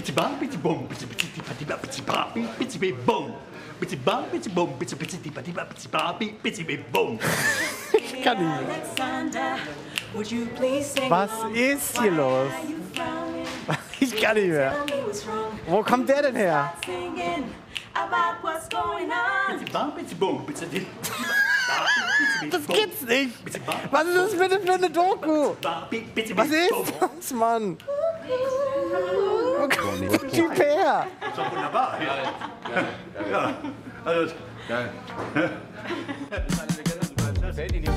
Bitte bam, bitte bum, bitte bitte di ba bitte ba, bitte bitte bi, Bitte bi bum. Bitzi bam, bitte bum, bitte bitte di ba bitte ba, bitte bitte bi, bitzi bi bum. Ich kann nicht. Was ist hier los? Ich kann nicht mehr. Wo kommt der denn her? Das gibt's nicht. Was ist das bitte für eine Doku? Was ist das, Mann? Typ her? Ist doch wunderbar. Ja. ja. Also,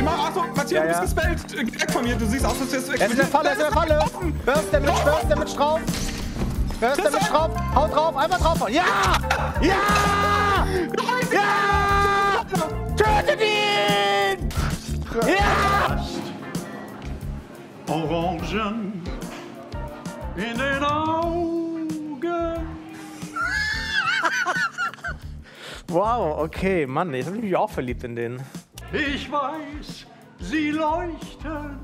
Mach, Achtung, Matthias, Ja, du ja. bist gespellt. Geh weg von mir, du siehst aus, als wärst du Er ist in der Falle, er ist in der Falle. Burst damit, burst damit drauf. Burst damit drauf. Haut drauf, einfach drauf. Ja! Ja! Ja! Tötet ihn! Ja! Orangen in den Augen. Wow, okay, Mann, jetzt hab ich mich auch verliebt in den. Ich weiß, sie leuchten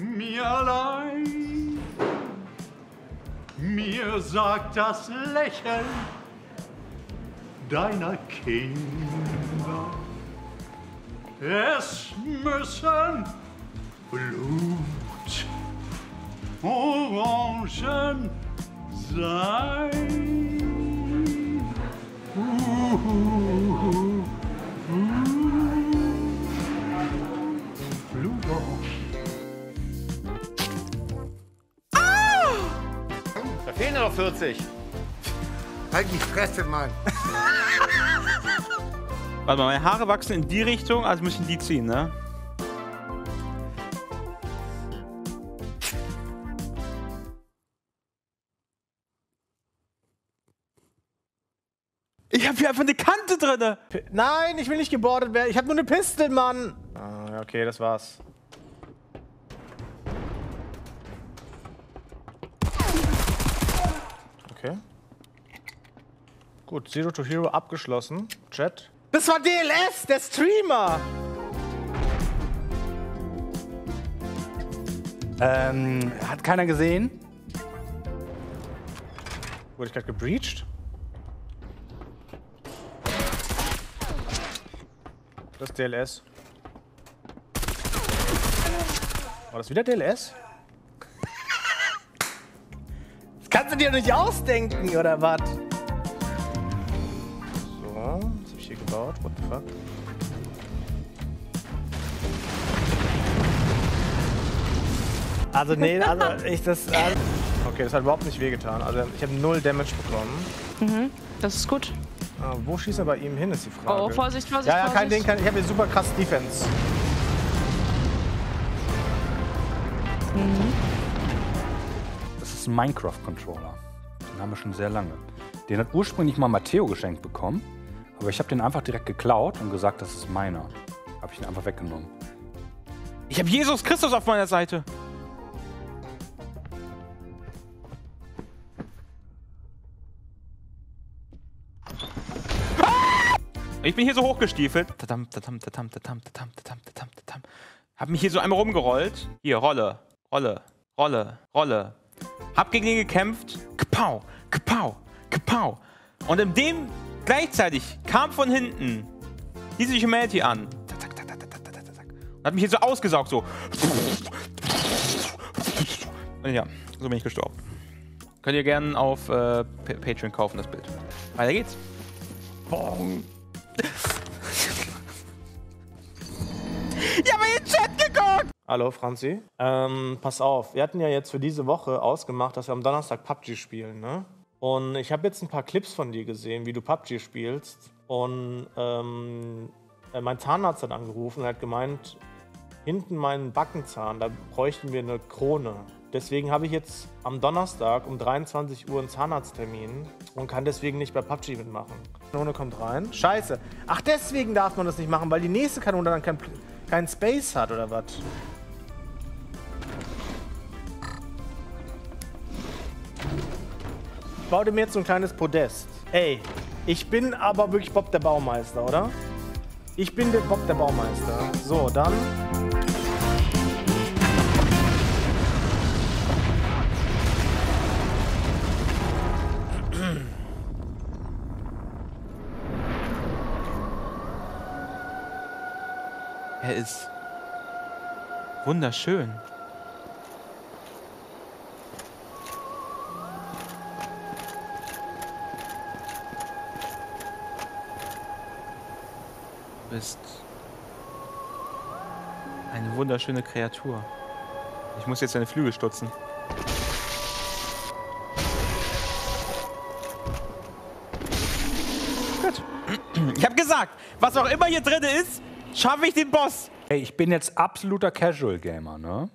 mir allein. Mir sagt das Lächeln deiner Kinder. Es müssen Blut, Orangen sein. Da fehlen ja noch 40. Halt die Fresse, Mann. Warte mal, meine Haare wachsen in die Richtung, also müssen die ziehen, ne? Ich habe hier einfach eine Kante drinne. P- Nein, ich will nicht gebordet werden. Ich hab nur eine Pistol, Mann. Ah, ja, okay, das war's. Okay. Gut, Zero to Hero abgeschlossen. Chat. Das war DLS, der Streamer. Ähm, hat keiner gesehen? Wurde ich gerade gebreached? Das ist DLS. War das wieder DLS? Das kannst du dir nicht ausdenken, oder was? So, was hab ich hier gebaut? What the fuck? Also, nee, also, ich das. Also, okay, das hat überhaupt nicht wehgetan. Also, ich habe null Damage bekommen. Das ist gut. Ah, wo schießt er bei ihm hin, ist die Frage. Oh, Vorsicht, Vorsicht, Ja, ja, kein Vorsicht. Ding, kein, ich habe hier super krass Defense. Das ist ein Minecraft-Controller. Den haben wir schon sehr lange. Den hat ursprünglich mal Matteo geschenkt bekommen, aber ich habe den einfach direkt geklaut und gesagt, das ist meiner. Habe ich ihn einfach weggenommen. Ich habe Jesus Christus auf meiner Seite. Ich bin hier so hochgestiefelt. Tadam, tadam, tadam, tadam, tadam, tadam, tadam, tadam. Hab mich hier so einmal rumgerollt. Hier, Rolle, Rolle, Rolle, Rolle. Hab gegen ihn gekämpft. Kpau, kpau, kpau. Und in dem gleichzeitig kam von hinten diese Humanity an. Und hat mich hier so ausgesaugt, so. Und ja, so bin ich gestorben. Könnt ihr gerne auf äh, Patreon kaufen, das Bild. Weiter geht's. Bong ja, aber in den Chat geguckt! Hallo, Franzi. Ähm, pass auf, wir hatten ja jetzt für diese Woche ausgemacht, dass wir am Donnerstag PUBG spielen, ne? Und ich habe jetzt ein paar Clips von dir gesehen, wie du PUBG spielst. Und ähm, äh, mein Zahnarzt hat angerufen und hat gemeint, hinten meinen Backenzahn, da bräuchten wir eine Krone. Deswegen habe ich jetzt am Donnerstag um 23 Uhr einen Zahnarzttermin und kann deswegen nicht bei PUBG mitmachen. Kanone kommt rein. Scheiße. Ach, deswegen darf man das nicht machen, weil die nächste Kanone dann kein, kein Space hat oder was? Baue dir mir jetzt so ein kleines Podest. Ey, ich bin aber wirklich Bob der Baumeister, oder? Ich bin der Bob der Baumeister. So, dann. Er ist wunderschön. Du bist eine wunderschöne Kreatur. Ich muss jetzt deine Flügel stutzen. Gut. Ich habe gesagt, was auch immer hier drin ist, schaffe ich den Boss. Ey, ich bin jetzt absoluter Casual Gamer, ne?